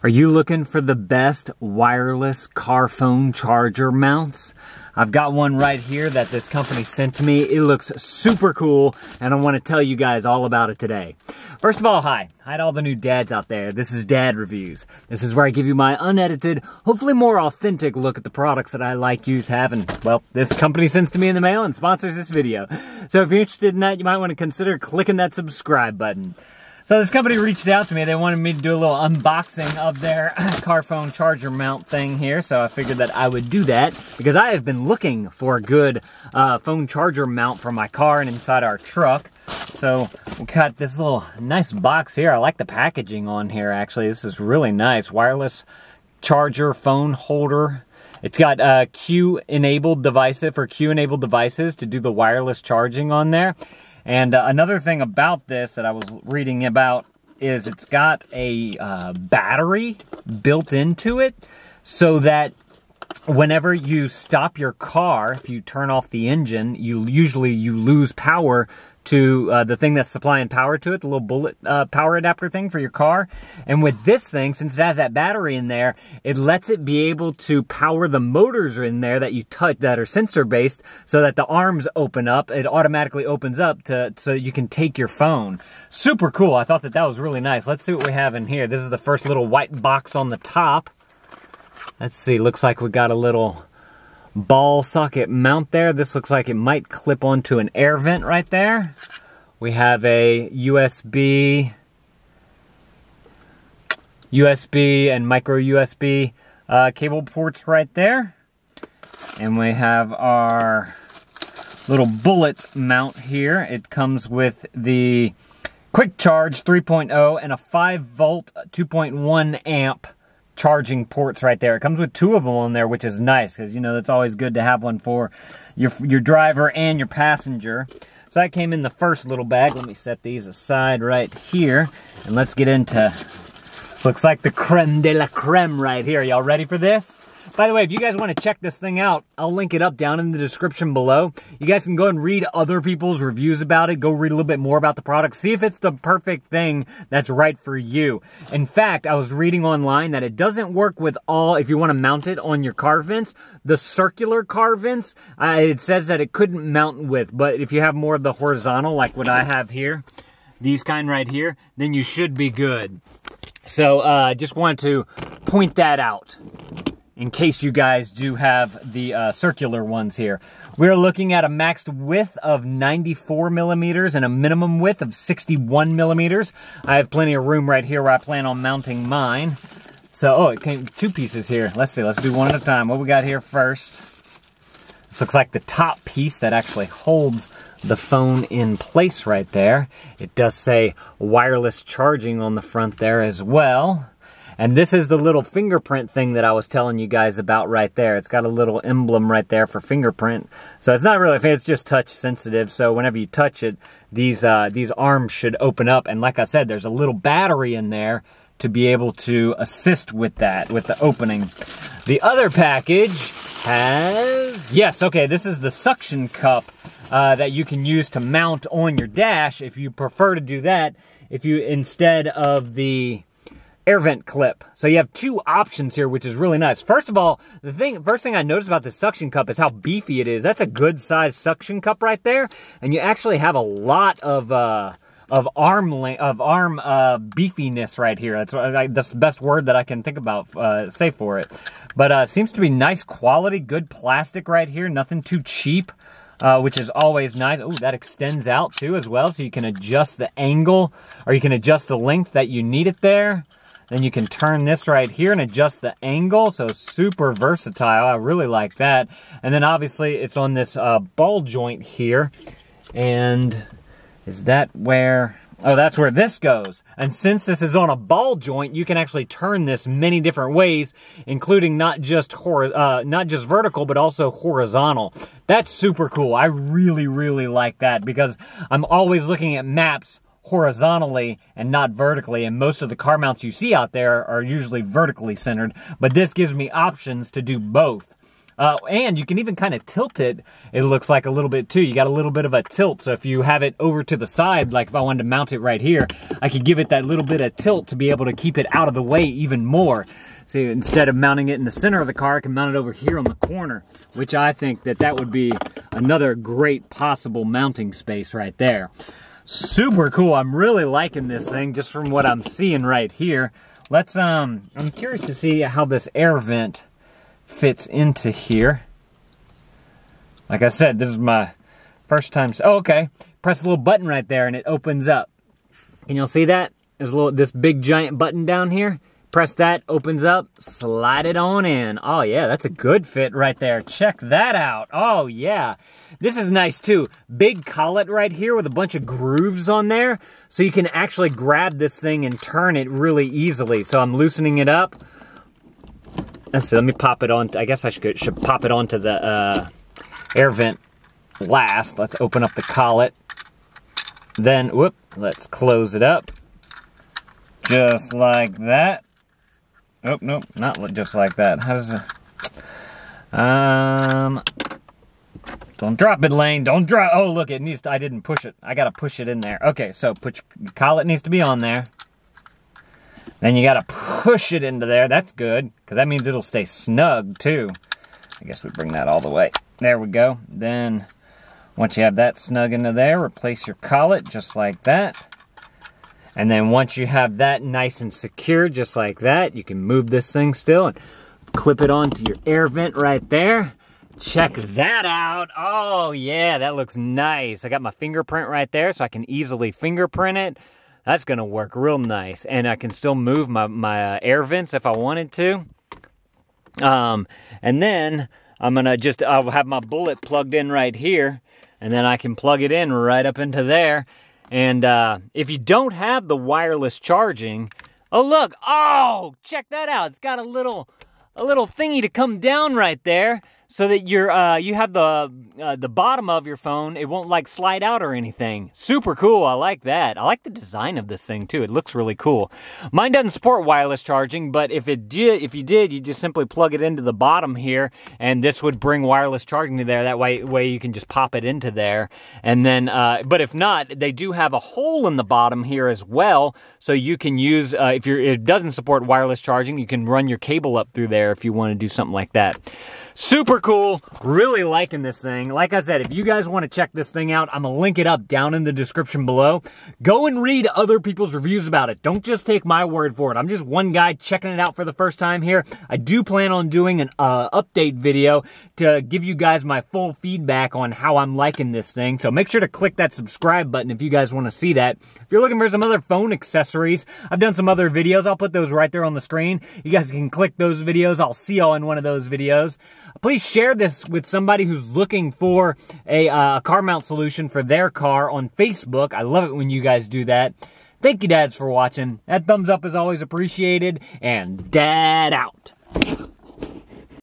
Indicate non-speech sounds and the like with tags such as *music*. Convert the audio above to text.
Are you looking for the best wireless car phone charger mounts? I've got one right here that this company sent to me. It looks super cool, and I want to tell you guys all about it today. First of all, hi. Hi to all the new dads out there. This is Dad Reviews. This is where I give you my unedited, hopefully more authentic look at the products that I like, use, have, and, well, this company sends to me in the mail and sponsors this video. So if you're interested in that, you might want to consider clicking that subscribe button. So this company reached out to me. They wanted me to do a little unboxing of their *coughs* car phone charger mount thing here. So I figured that I would do that because I have been looking for a good uh, phone charger mount for my car and inside our truck. So we got this little nice box here. I like the packaging on here actually. This is really nice. Wireless charger phone holder. It's got uh, Qi enabled devices for Qi enabled devices to do the wireless charging on there. And uh, another thing about this that I was reading about is it's got a uh, battery built into it so that whenever you stop your car, if you turn off the engine, you usually you lose power to uh, the thing that's supplying power to it, the little bullet uh, power adapter thing for your car. And with this thing, since it has that battery in there, it lets it be able to power the motors in there that you touch that are sensor based so that the arms open up. It automatically opens up to so you can take your phone. Super cool. I thought that that was really nice. Let's see what we have in here. This is the first little white box on the top. Let's see, looks like we got a little ball socket mount there. This looks like it might clip onto an air vent right there. We have a USB, USB and micro USB uh, cable ports right there. And we have our little bullet mount here. It comes with the quick charge 3.0 and a 5 volt 2.1 amp charging ports right there. It comes with two of them on there, which is nice because, you know, that's always good to have one for your, your driver and your passenger. So that came in the first little bag. Let me set these aside right here. And let's get into, this looks like the creme de la creme right here. Y'all ready for this? By the way, if you guys want to check this thing out, I'll link it up down in the description below. You guys can go and read other people's reviews about it. Go read a little bit more about the product. See if it's the perfect thing that's right for you. In fact, I was reading online that it doesn't work with all, if you want to mount it on your car vents, the circular car vents, uh, it says that it couldn't mount with, but if you have more of the horizontal, like what I have here, these kind right here, then you should be good. So, uh, just wanted to point that out in case you guys do have the uh, circular ones here. We're looking at a maxed width of 94 millimeters and a minimum width of 61 millimeters. I have plenty of room right here where I plan on mounting mine. So, oh, it came two pieces here. Let's see, let's do one at a time. What we got here first? This looks like the top piece that actually holds the phone in place right there. It does say wireless charging on the front there as well. And this is the little fingerprint thing that I was telling you guys about right there. It's got a little emblem right there for fingerprint. So it's not really, it's just touch sensitive. So whenever you touch it, these, uh, these arms should open up. And like I said, there's a little battery in there to be able to assist with that, with the opening. The other package has, yes, okay, this is the suction cup uh, that you can use to mount on your dash if you prefer to do that. If you, instead of the, air vent clip. So you have two options here, which is really nice. First of all, the thing, first thing I noticed about the suction cup is how beefy it is. That's a good size suction cup right there. And you actually have a lot of, uh, of arm of arm uh, beefiness right here. That's that's the best word that I can think about uh, say for it. But uh, seems to be nice quality, good plastic right here. Nothing too cheap. Uh, which is always nice. Oh, that extends out too as well, so you can adjust the angle or you can adjust the length that you need it there. Then you can turn this right here and adjust the angle. So super versatile. I really like that. And then obviously it's on this uh, ball joint here. And is that where... Oh, that's where this goes. And since this is on a ball joint, you can actually turn this many different ways, including not just uh, not just vertical, but also horizontal. That's super cool. I really, really like that because I'm always looking at maps horizontally and not vertically. And most of the car mounts you see out there are usually vertically centered, but this gives me options to do both. Uh, and you can even kind of tilt it, it looks like a little bit too. You got a little bit of a tilt. So if you have it over to the side, like if I wanted to mount it right here, I could give it that little bit of tilt to be able to keep it out of the way even more. So instead of mounting it in the center of the car, I can mount it over here on the corner, which I think that that would be another great possible mounting space right there. Super cool. I'm really liking this thing just from what I'm seeing right here. Let's, um, I'm curious to see how this air vent fits into here. Like I said, this is my first time. Oh, okay. Press a little button right there and it opens up. Can y'all see that? There's a little, this big giant button down here. Press that, opens up, slide it on in. Oh yeah, that's a good fit right there. Check that out. Oh yeah. This is nice too. Big collet right here with a bunch of grooves on there. So you can actually grab this thing and turn it really easily. So I'm loosening it up. Let's see, let me pop it on. I guess I should, should pop it onto the uh, air vent last. Let's open up the collet. Then, whoop, let's close it up. Just like that. Nope, nope, not just like that. How does it... Um... Don't drop it, Lane. Don't drop... Oh, look, it needs to... I didn't push it. I gotta push it in there. Okay, so put your collet needs to be on there. Then you gotta push it into there. That's good, because that means it'll stay snug, too. I guess we bring that all the way. There we go. Then, once you have that snug into there, replace your collet just like that. And then once you have that nice and secure, just like that, you can move this thing still and clip it onto your air vent right there. Check that out. Oh yeah, that looks nice. I got my fingerprint right there so I can easily fingerprint it. That's gonna work real nice. And I can still move my, my uh, air vents if I wanted to. Um, and then I'm gonna just, I'll have my bullet plugged in right here and then I can plug it in right up into there and uh, if you don't have the wireless charging, oh look, oh, check that out. It's got a little, a little thingy to come down right there so that you're uh, you have the uh, the bottom of your phone. It won't like slide out or anything. Super cool. I like that. I like the design of this thing too. It looks really cool. Mine doesn't support wireless charging but if it did if you did you just simply plug it into the bottom here and this would bring wireless charging to there. That way way you can just pop it into there. And then uh, but if not they do have a hole in the bottom here as well so you can use uh, if you're it doesn't support wireless charging you can run your cable up through there if you want to do something like that Super cool. Really liking this thing. Like I said, if you guys want to check this thing out, I'm going to link it up down in the description below. Go and read other people's reviews about it. Don't just take my word for it. I'm just one guy checking it out for the first time here. I do plan on doing an uh, update video to give you guys my full feedback on how I'm liking this thing. So make sure to click that subscribe button if you guys want to see that. If you're looking for some other phone accessories, I've done some other videos. I'll put those right there on the screen. You guys can click those videos. I'll see y'all in one of those videos. Please share this with somebody who's looking for a uh, car mount solution for their car on Facebook. I love it when you guys do that. Thank you, dads, for watching. That thumbs up is always appreciated. And dad out.